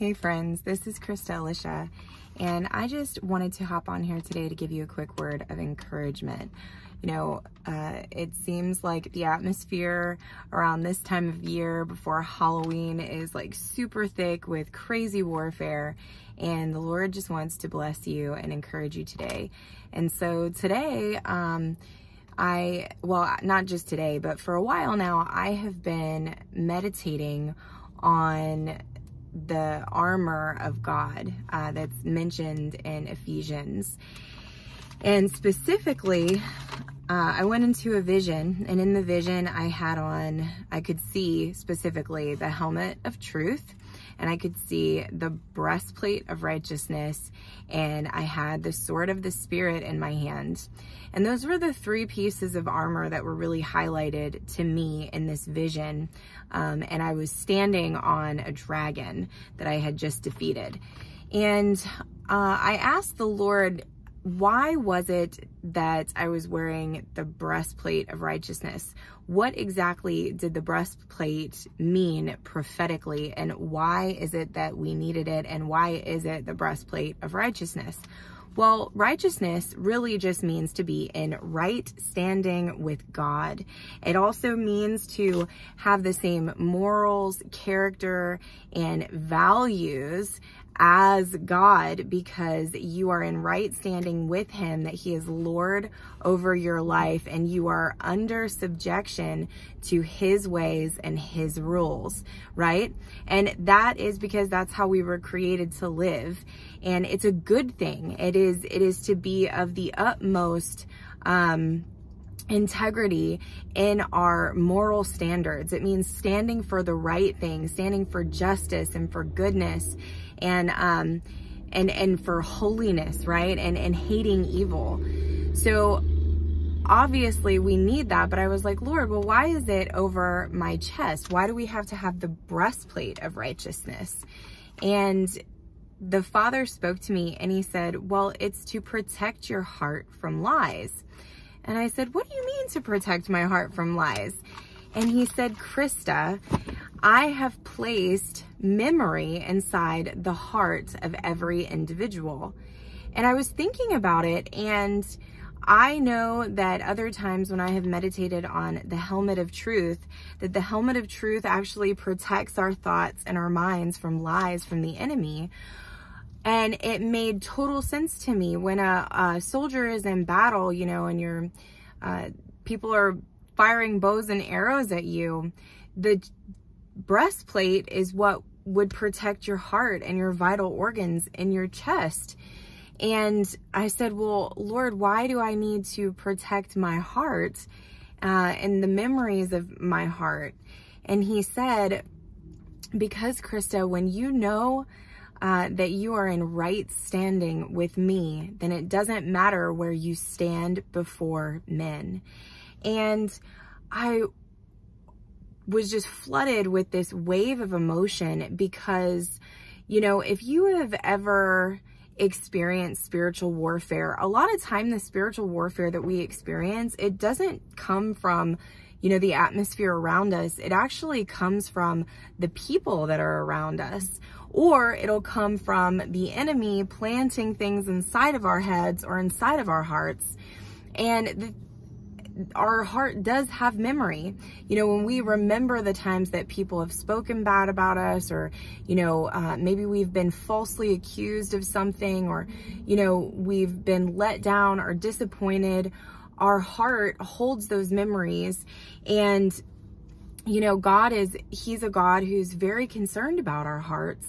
Hey friends, this is Christa Elisha, and I just wanted to hop on here today to give you a quick word of encouragement. You know, uh, it seems like the atmosphere around this time of year before Halloween is like super thick with crazy warfare, and the Lord just wants to bless you and encourage you today. And so today, um, I, well, not just today, but for a while now, I have been meditating on the armor of God uh, that's mentioned in Ephesians. And specifically, uh, I went into a vision, and in the vision, I had on, I could see specifically the helmet of truth, and I could see the breastplate of righteousness, and I had the sword of the Spirit in my hand. And those were the three pieces of armor that were really highlighted to me in this vision. Um, and I was standing on a dragon that I had just defeated. And uh, I asked the Lord, why was it that I was wearing the breastplate of righteousness? What exactly did the breastplate mean prophetically? And why is it that we needed it? And why is it the breastplate of righteousness? Well, righteousness really just means to be in right standing with God. It also means to have the same morals, character, and values as God because you are in right standing with Him, that He is Lord over your life, and you are under subjection to His ways and His rules, right? And that is because that's how we were created to live. And it's a good thing. It is, it is to be of the utmost, um, integrity in our moral standards. It means standing for the right thing, standing for justice and for goodness and um and and for holiness, right? And and hating evil. So obviously we need that, but I was like, Lord, well, why is it over my chest? Why do we have to have the breastplate of righteousness? And the father spoke to me and he said, well, it's to protect your heart from lies. And I said, what do you mean to protect my heart from lies? And he said, Christa, I have placed memory inside the heart of every individual. And I was thinking about it and I know that other times when I have meditated on the helmet of truth, that the helmet of truth actually protects our thoughts and our minds from lies from the enemy. And it made total sense to me when a, a soldier is in battle, you know, and you're, uh, people are firing bows and arrows at you. The breastplate is what would protect your heart and your vital organs in your chest. And I said, well, Lord, why do I need to protect my heart uh, and the memories of my heart? And he said, because Christa, when you know uh, that you are in right standing with me, then it doesn't matter where you stand before men. And I was just flooded with this wave of emotion because, you know, if you have ever experienced spiritual warfare, a lot of time the spiritual warfare that we experience, it doesn't come from, you know, the atmosphere around us. It actually comes from the people that are around us. Or it'll come from the enemy planting things inside of our heads or inside of our hearts. And the our heart does have memory. You know, when we remember the times that people have spoken bad about us, or, you know, uh, maybe we've been falsely accused of something, or, you know, we've been let down or disappointed, our heart holds those memories. And, you know, God is, He's a God who's very concerned about our hearts.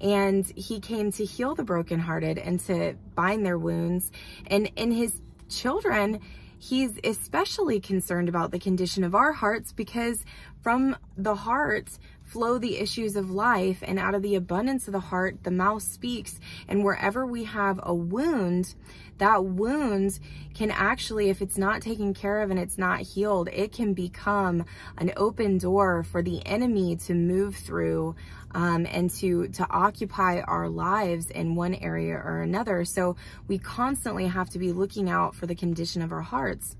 And He came to heal the brokenhearted and to bind their wounds. And in His children, he's especially concerned about the condition of our hearts because from the heart flow the issues of life and out of the abundance of the heart the mouth speaks and wherever we have a wound that wound can actually, if it's not taken care of and it's not healed, it can become an open door for the enemy to move through um, and to, to occupy our lives in one area or another. So we constantly have to be looking out for the condition of our hearts.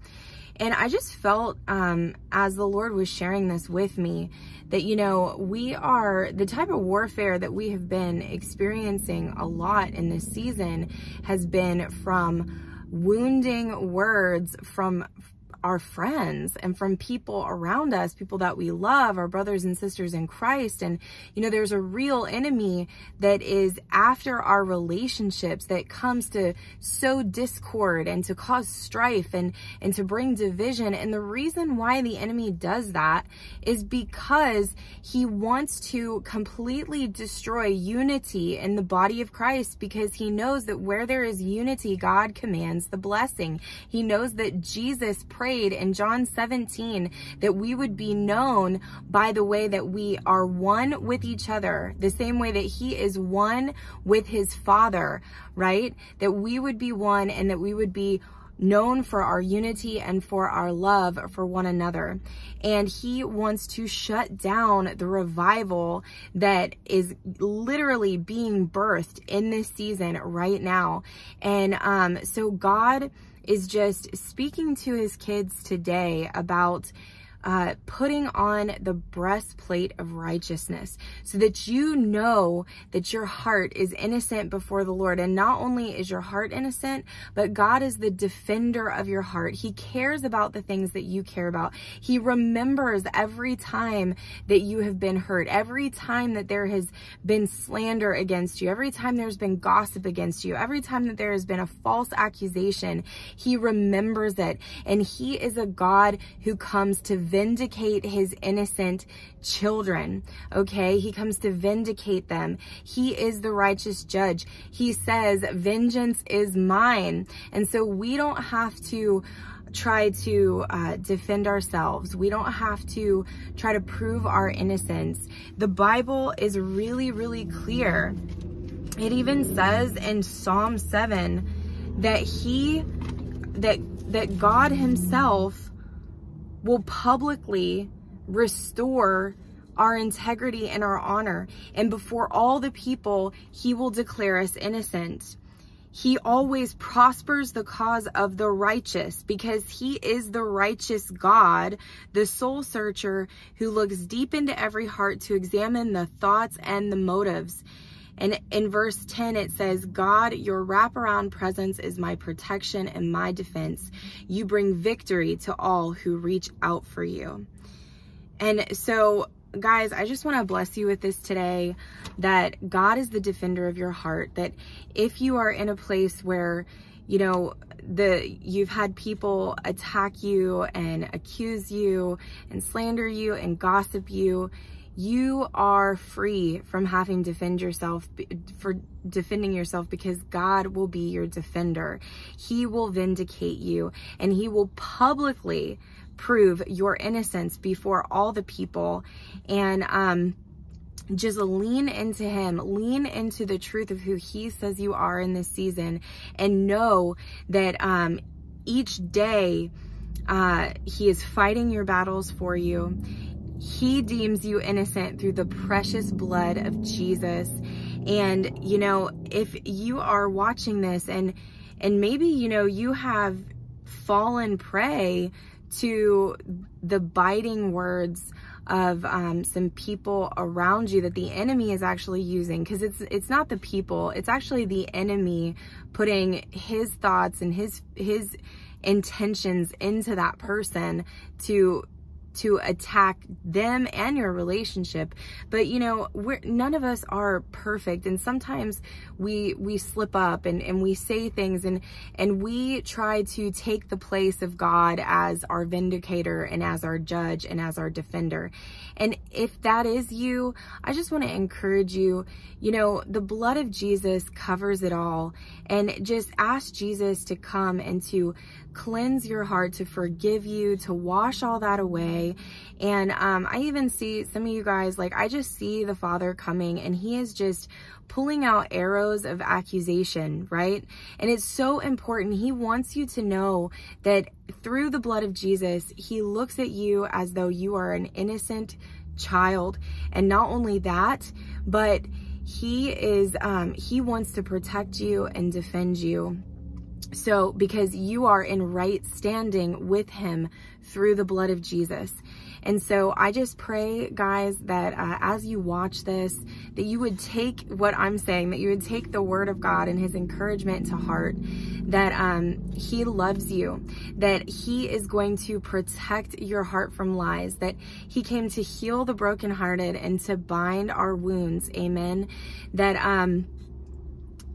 And I just felt um, as the Lord was sharing this with me that, you know, we are the type of warfare that we have been experiencing a lot in this season has been from wounding words from our friends and from people around us, people that we love, our brothers and sisters in Christ. And, you know, there's a real enemy that is after our relationships that comes to sow discord and to cause strife and, and to bring division. And the reason why the enemy does that is because he wants to completely destroy unity in the body of Christ because he knows that where there is unity, God commands the blessing. He knows that Jesus prayed prayed in John 17 that we would be known by the way that we are one with each other, the same way that he is one with his father, right? That we would be one and that we would be known for our unity and for our love for one another. And he wants to shut down the revival that is literally being birthed in this season right now. And um, so God is just speaking to his kids today about uh, putting on the breastplate of righteousness so that you know that your heart is innocent before the Lord. And not only is your heart innocent, but God is the defender of your heart. He cares about the things that you care about. He remembers every time that you have been hurt, every time that there has been slander against you, every time there's been gossip against you, every time that there has been a false accusation. He remembers it. And He is a God who comes to vindicate his innocent children. Okay. He comes to vindicate them. He is the righteous judge. He says, vengeance is mine. And so we don't have to try to uh, defend ourselves. We don't have to try to prove our innocence. The Bible is really, really clear. It even says in Psalm 7 that he, that, that God himself will publicly restore our integrity and our honor. And before all the people, he will declare us innocent. He always prospers the cause of the righteous because he is the righteous God, the soul searcher who looks deep into every heart to examine the thoughts and the motives. And in verse 10, it says, God, your wraparound presence is my protection and my defense. You bring victory to all who reach out for you. And so, guys, I just want to bless you with this today that God is the defender of your heart. That if you are in a place where, you know, the you've had people attack you and accuse you and slander you and gossip you you are free from having to defend yourself for defending yourself because God will be your defender. He will vindicate you and he will publicly prove your innocence before all the people and um just lean into him, lean into the truth of who he says you are in this season and know that um each day uh, he is fighting your battles for you. He deems you innocent through the precious blood of Jesus. And, you know, if you are watching this and, and maybe, you know, you have fallen prey to the biting words of um, some people around you that the enemy is actually using because it's it's not the people it's actually the enemy putting his thoughts and his his intentions into that person to to attack them and your relationship. But you know we're none of us are perfect. And sometimes we we slip up and and we say things and and we try to take the place of God as our vindicator and as our judge and as our defender. And if that is you I just want to encourage you you know the blood of Jesus covers it all. And just ask Jesus to come and to cleanse your heart, to forgive you, to wash all that away. And um, I even see some of you guys, like, I just see the Father coming and He is just pulling out arrows of accusation, right? And it's so important. He wants you to know that through the blood of Jesus, He looks at you as though you are an innocent child. And not only that, but he is um he wants to protect you and defend you So, because you are in right standing with him through the blood of Jesus. And so I just pray, guys, that uh, as you watch this, that you would take what I'm saying, that you would take the word of God and his encouragement to heart, that um, he loves you, that he is going to protect your heart from lies, that he came to heal the brokenhearted and to bind our wounds. Amen. That, um,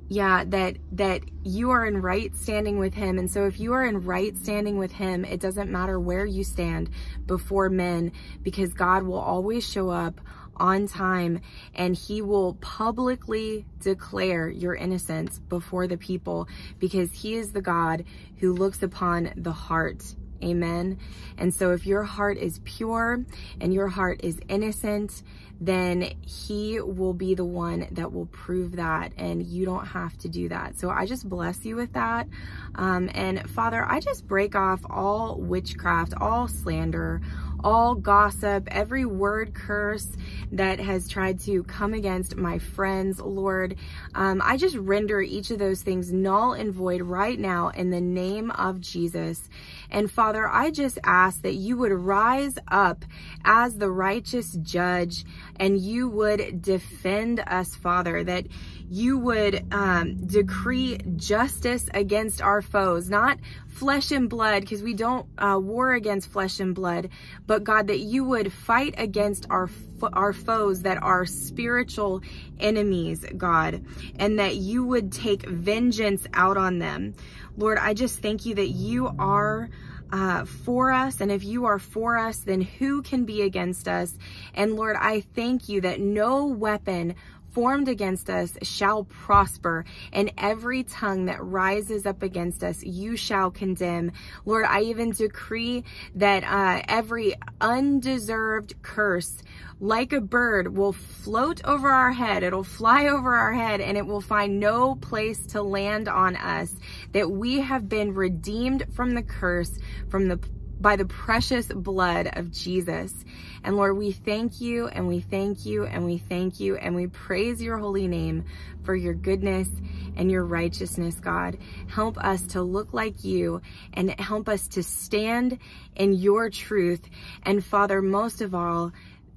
yeah that that you are in right standing with him. And so if you are in right standing with him it doesn't matter where you stand before men because god will always show up on time and he will publicly declare your innocence before the people because he is the god who looks upon the heart Amen. And so if your heart is pure and your heart is innocent, then he will be the one that will prove that and you don't have to do that. So I just bless you with that. Um, and Father, I just break off all witchcraft, all slander, all gossip, every word curse that has tried to come against my friends, Lord. Um, I just render each of those things null and void right now in the name of Jesus. And Father, I just ask that you would rise up as the righteous judge and you would defend us, Father, that you would um, decree justice against our foes, not flesh and blood, because we don't uh, war against flesh and blood, but God, that you would fight against our our foes that are spiritual enemies, God, and that you would take vengeance out on them. Lord, I just thank you that you are uh, for us. And if you are for us, then who can be against us? And Lord, I thank you that no weapon formed against us shall prosper, and every tongue that rises up against us, you shall condemn. Lord, I even decree that uh, every undeserved curse, like a bird, will float over our head. It'll fly over our head, and it will find no place to land on us. That we have been redeemed from the curse, from the by the precious blood of Jesus. And Lord, we thank you and we thank you and we thank you and we praise your holy name for your goodness and your righteousness, God. Help us to look like you and help us to stand in your truth. And Father, most of all,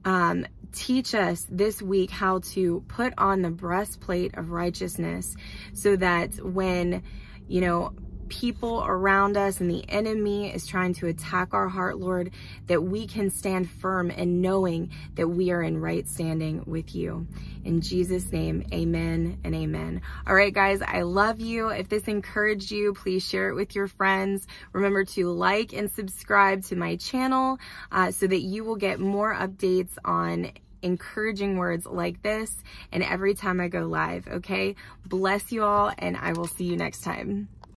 um, teach us this week how to put on the breastplate of righteousness so that when, you know, people around us and the enemy is trying to attack our heart, Lord, that we can stand firm in knowing that we are in right standing with you. In Jesus' name, amen and amen. All right, guys, I love you. If this encouraged you, please share it with your friends. Remember to like and subscribe to my channel uh, so that you will get more updates on encouraging words like this and every time I go live, okay? Bless you all, and I will see you next time.